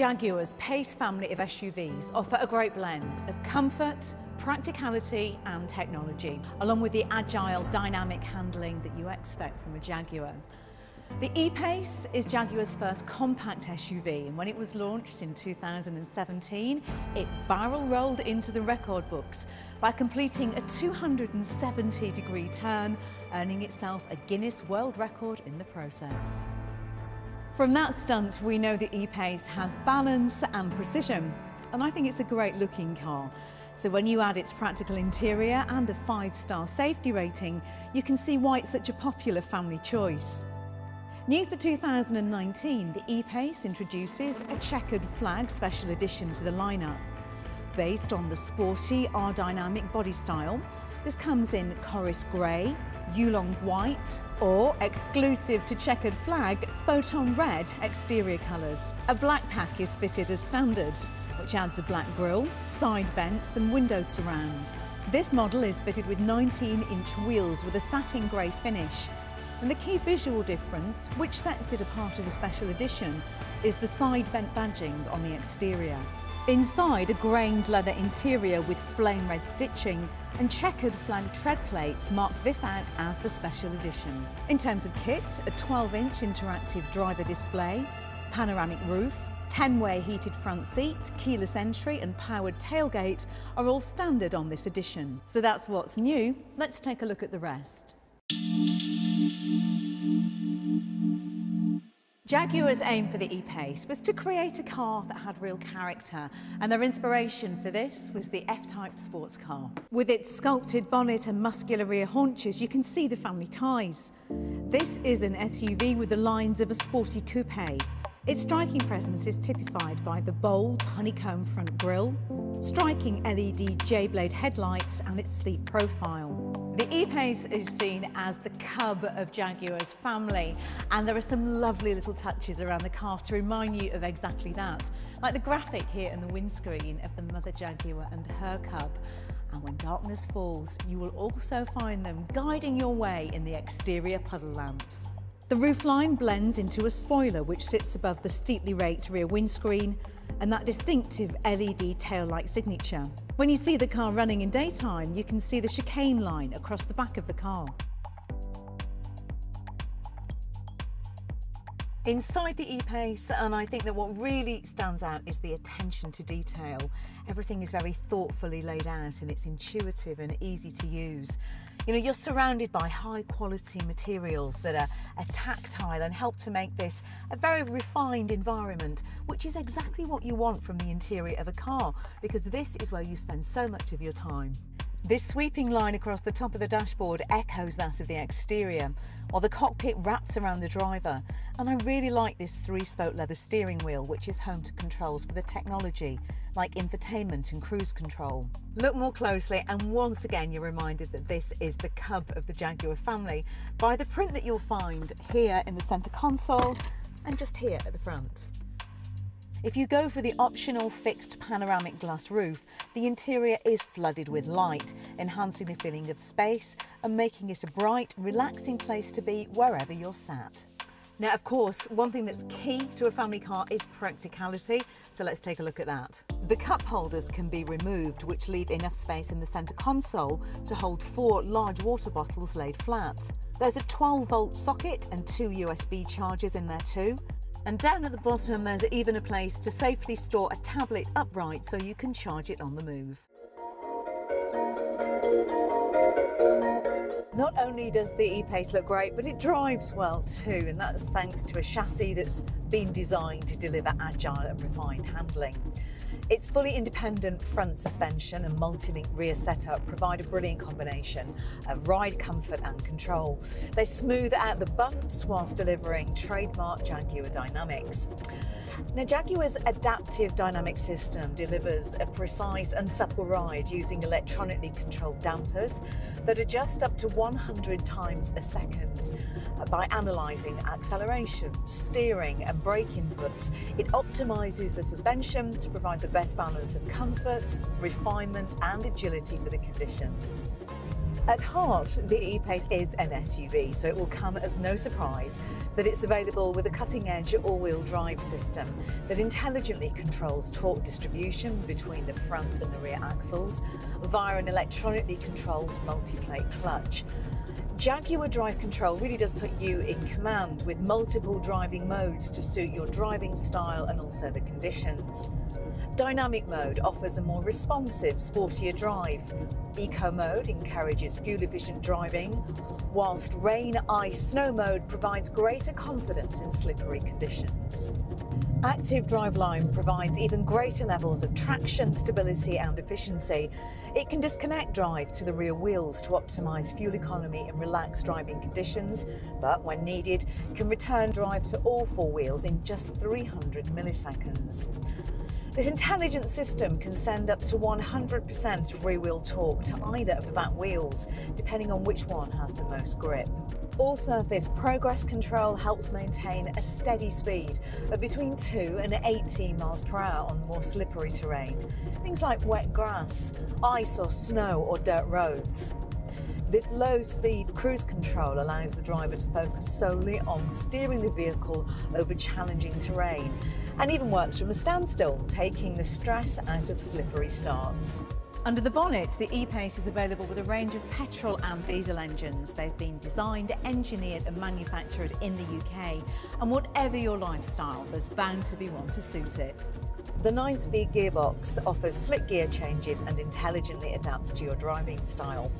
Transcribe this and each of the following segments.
Jaguar's Pace family of SUVs offer a great blend of comfort, practicality and technology, along with the agile, dynamic handling that you expect from a Jaguar. The E-Pace is Jaguar's first compact SUV and when it was launched in 2017, it barrel rolled into the record books by completing a 270 degree turn, earning itself a Guinness World Record in the process. From that stunt, we know the E-Pace has balance and precision, and I think it's a great looking car. So when you add its practical interior and a five-star safety rating, you can see why it's such a popular family choice. New for 2019, the E-Pace introduces a checkered flag special edition to the lineup. Based on the sporty R-Dynamic body style, this comes in Corris Grey, Yulong White, or exclusive to checkered flag, Photon Red exterior colours. A black pack is fitted as standard, which adds a black grille, side vents and window surrounds. This model is fitted with 19-inch wheels with a satin grey finish. And the key visual difference, which sets it apart as a special edition, is the side vent badging on the exterior. Inside, a grained leather interior with flame red stitching and checkered flag tread plates mark this out as the special edition. In terms of kit, a 12-inch interactive driver display, panoramic roof, 10-way heated front seat, keyless entry and powered tailgate are all standard on this edition. So that's what's new. Let's take a look at the rest. Jaguar's aim for the E-Pace was to create a car that had real character, and their inspiration for this was the F-Type sports car. With its sculpted bonnet and muscular rear haunches, you can see the family ties. This is an SUV with the lines of a sporty coupe. Its striking presence is typified by the bold honeycomb front grille, striking LED J-blade headlights and its sleek profile. The E-Pace is seen as the cub of Jaguar's family and there are some lovely little touches around the car to remind you of exactly that, like the graphic here in the windscreen of the mother Jaguar and her cub. And when darkness falls, you will also find them guiding your way in the exterior puddle lamps. The roofline blends into a spoiler which sits above the steeply raked rear windscreen and that distinctive LED tail-light signature. When you see the car running in daytime, you can see the chicane line across the back of the car. Inside the E-Pace, and I think that what really stands out is the attention to detail. Everything is very thoughtfully laid out and it's intuitive and easy to use. You know, you're surrounded by high quality materials that are, are tactile and help to make this a very refined environment, which is exactly what you want from the interior of a car, because this is where you spend so much of your time. This sweeping line across the top of the dashboard echoes that of the exterior, while the cockpit wraps around the driver. And I really like this three-spoke leather steering wheel, which is home to controls for the technology, like infotainment and cruise control. Look more closely and once again you're reminded that this is the cub of the Jaguar family by the print that you'll find here in the centre console and just here at the front. If you go for the optional fixed panoramic glass roof, the interior is flooded with light, enhancing the feeling of space and making it a bright, relaxing place to be wherever you're sat. Now, of course, one thing that's key to a family car is practicality, so let's take a look at that. The cup holders can be removed, which leave enough space in the centre console to hold four large water bottles laid flat. There's a 12 volt socket and two USB chargers in there too, and down at the bottom, there's even a place to safely store a tablet upright so you can charge it on the move. Not only does the E-Pace look great, but it drives well too, and that's thanks to a chassis that's been designed to deliver agile and refined handling. Its fully independent front suspension and multi-link rear setup provide a brilliant combination of ride comfort and control. They smooth out the bumps whilst delivering trademark Jaguar dynamics. Now, Jaguar's adaptive dynamic system delivers a precise and supple ride using electronically controlled dampers that adjust up to 100 times a second. Uh, by analysing acceleration, steering and brake inputs, it optimises the suspension to provide the best balance of comfort, refinement and agility for the conditions. At heart, the E-Pace is an SUV, so it will come as no surprise that it's available with a cutting-edge all-wheel drive system that intelligently controls torque distribution between the front and the rear axles via an electronically controlled multi-plate clutch. Jaguar Drive Control really does put you in command with multiple driving modes to suit your driving style and also the conditions. Dynamic mode offers a more responsive, sportier drive. Eco mode encourages fuel-efficient driving, whilst rain, ice, snow mode provides greater confidence in slippery conditions. Active Driveline provides even greater levels of traction, stability and efficiency. It can disconnect drive to the rear wheels to optimise fuel economy in relaxed driving conditions, but when needed, can return drive to all four wheels in just 300 milliseconds. This intelligent system can send up to 100% of rear wheel torque to either of the back wheels, depending on which one has the most grip. All surface progress control helps maintain a steady speed of between 2 and 18 miles per hour on more slippery terrain, things like wet grass, ice or snow or dirt roads. This low speed cruise control allows the driver to focus solely on steering the vehicle over challenging terrain and even works from a standstill, taking the stress out of slippery starts. Under the bonnet, the E-Pace is available with a range of petrol and diesel engines. They've been designed, engineered and manufactured in the UK. And whatever your lifestyle, there's bound to be one to suit it. The 9-speed gearbox offers slick gear changes and intelligently adapts to your driving style.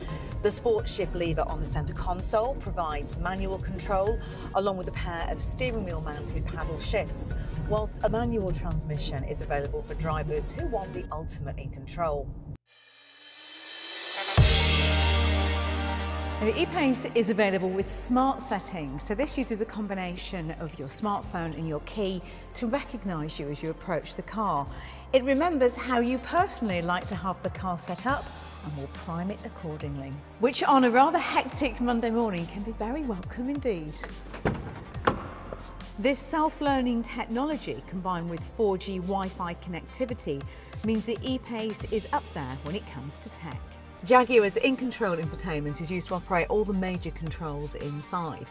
The sports shift lever on the centre console provides manual control along with a pair of steering wheel mounted paddle shifts, whilst a manual transmission is available for drivers who want the ultimate in control. The E-Pace is available with smart settings. So this uses a combination of your smartphone and your key to recognise you as you approach the car. It remembers how you personally like to have the car set up and will prime it accordingly. Which on a rather hectic Monday morning can be very welcome indeed. This self-learning technology combined with 4G Wi-Fi connectivity means the E-Pace is up there when it comes to tech. Jaguar's in-control infotainment is used to operate all the major controls inside.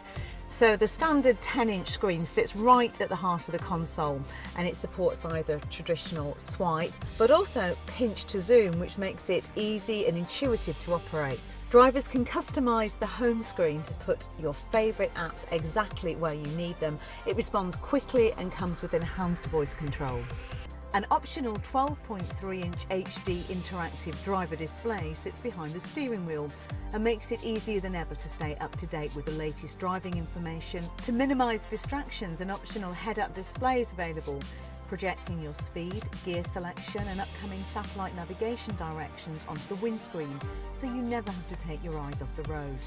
So the standard 10-inch screen sits right at the heart of the console and it supports either traditional swipe but also pinch to zoom which makes it easy and intuitive to operate. Drivers can customise the home screen to put your favourite apps exactly where you need them. It responds quickly and comes with enhanced voice controls. An optional 12.3-inch HD interactive driver display sits behind the steering wheel and makes it easier than ever to stay up to date with the latest driving information. To minimise distractions, an optional head-up display is available, projecting your speed, gear selection and upcoming satellite navigation directions onto the windscreen, so you never have to take your eyes off the road.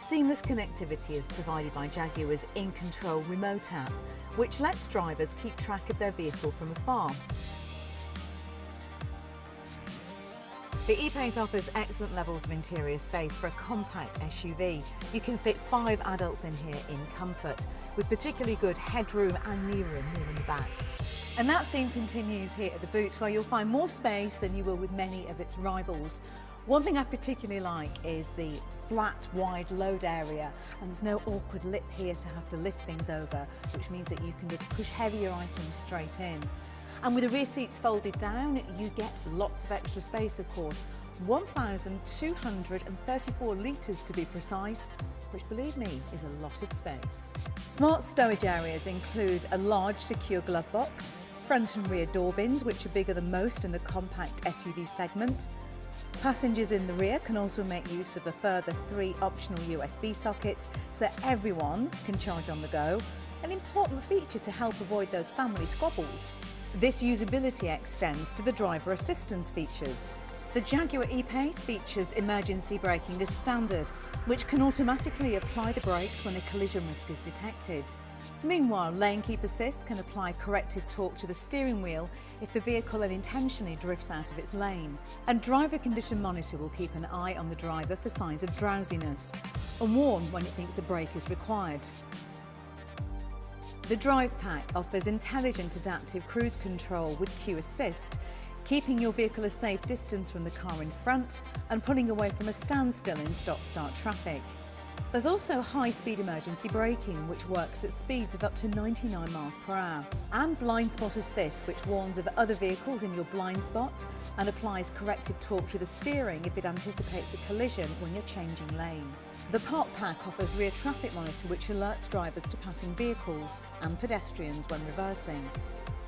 Seamless connectivity is provided by Jaguar's In-Control remote app, which lets drivers keep track of their vehicle from afar. The E-Pace offers excellent levels of interior space for a compact SUV. You can fit five adults in here in comfort, with particularly good headroom and knee room here in the back. And that theme continues here at the boot, where you'll find more space than you will with many of its rivals. One thing I particularly like is the flat, wide load area, and there's no awkward lip here to have to lift things over, which means that you can just push heavier items straight in. And with the rear seats folded down, you get lots of extra space, of course. 1,234 litres to be precise, which believe me is a lot of space. Smart stowage areas include a large secure glove box, front and rear door bins, which are bigger than most in the compact SUV segment, Passengers in the rear can also make use of a further three optional USB sockets so everyone can charge on the go, an important feature to help avoid those family squabbles. This usability extends to the driver assistance features. The Jaguar E-Pace features emergency braking as standard, which can automatically apply the brakes when a collision risk is detected. Meanwhile, Lane Keep Assist can apply corrective torque to the steering wheel if the vehicle unintentionally drifts out of its lane. And Driver Condition Monitor will keep an eye on the driver for signs of drowsiness and warn when it thinks a break is required. The Drive Pack offers intelligent adaptive cruise control with Queue Assist. keeping your vehicle a safe distance from the car in front and pulling away from a standstill in stop-start traffic. There's also high-speed emergency braking, which works at speeds of up to 99 miles per hour, and blind spot assist, which warns of other vehicles in your blind spot and applies corrective torque to the steering if it anticipates a collision when you're changing lane. The Park Pack offers rear traffic monitor which alerts drivers to passing vehicles and pedestrians when reversing.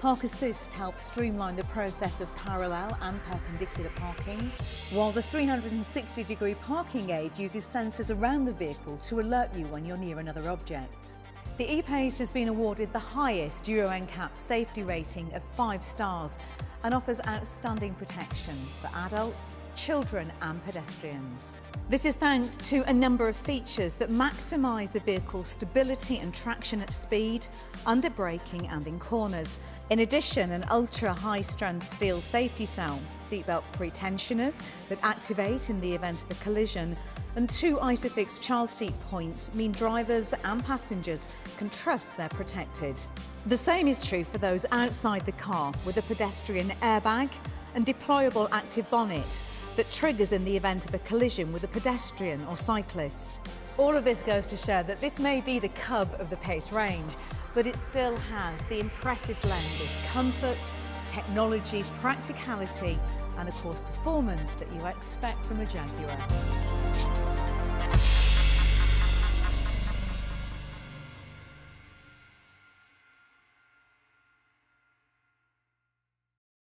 Park Assist helps streamline the process of parallel and perpendicular parking, while the 360 degree parking aid uses sensors around the vehicle to alert you when you're near another object. The ePace has been awarded the highest Euro NCAP safety rating of 5 stars and offers outstanding protection for adults, children and pedestrians. This is thanks to a number of features that maximise the vehicle's stability and traction at speed, under braking and in corners. In addition, an ultra-high strength steel safety cell, seatbelt pretensioners that activate in the event of a collision, and two ISOFIX child seat points mean drivers and passengers can trust they're protected. The same is true for those outside the car with a pedestrian airbag and deployable active bonnet that triggers in the event of a collision with a pedestrian or cyclist. All of this goes to show that this may be the cub of the Pace range, but it still has the impressive blend of comfort, technology, practicality, and of course performance that you expect from a Jaguar.